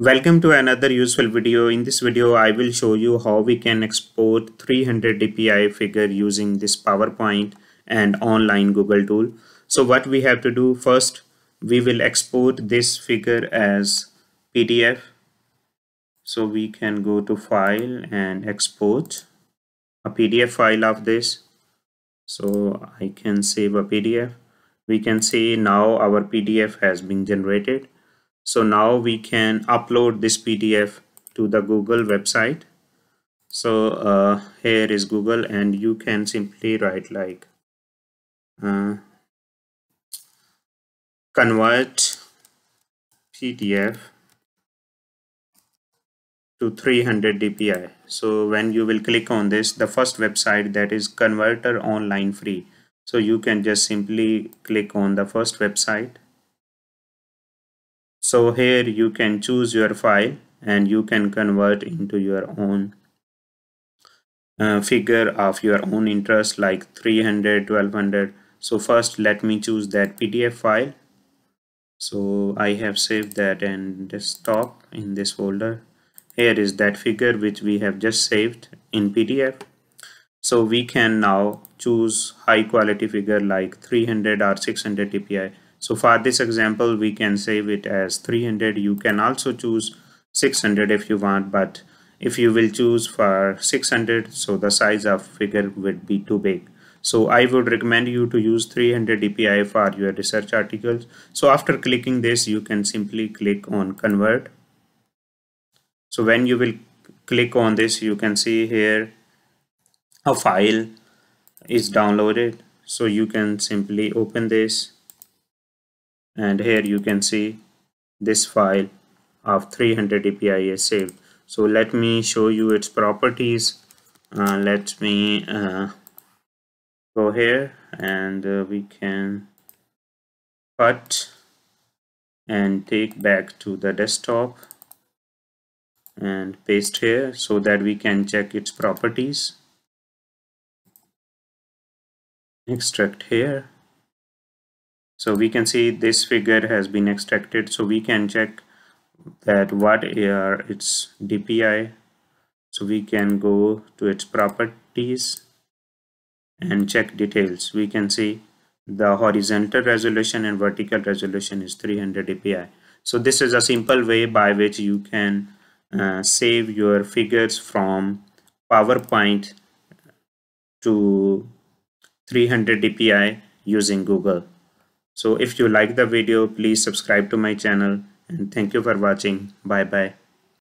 Welcome to another useful video. In this video, I will show you how we can export 300 dpi figure using this PowerPoint and online Google tool. So what we have to do first, we will export this figure as PDF. So we can go to file and export a PDF file of this. So I can save a PDF. We can see now our PDF has been generated so now we can upload this PDF to the Google website. So uh, here is Google and you can simply write like uh, convert PDF to 300 dpi so when you will click on this the first website that is converter online free. So you can just simply click on the first website so here you can choose your file and you can convert into your own uh, figure of your own interest like 300 1200 so first let me choose that pdf file. So i have saved that in desktop in this folder. Here is that figure which we have just saved in pdf so we can now choose high quality figure like 300 or 600 dpi so for this example, we can save it as 300. You can also choose 600 if you want, but if you will choose for 600, so the size of figure would be too big. So I would recommend you to use 300 dpi for your research articles. So after clicking this, you can simply click on convert. So when you will click on this, you can see here a file is downloaded. So you can simply open this and here you can see this file of 300 dpi is saved. So let me show you its properties. Uh, let me uh, go here and uh, we can cut and take back to the desktop and paste here so that we can check its properties. Extract here so we can see this figure has been extracted. So we can check that what are its DPI so we can go to its properties and check details. We can see the horizontal resolution and vertical resolution is 300 dpi so this is a simple way by which you can uh, save your figures from PowerPoint to 300 dpi using Google so if you like the video, please subscribe to my channel and thank you for watching. Bye bye.